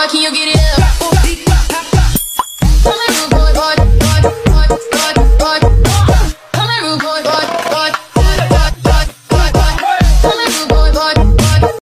boy, can you get it?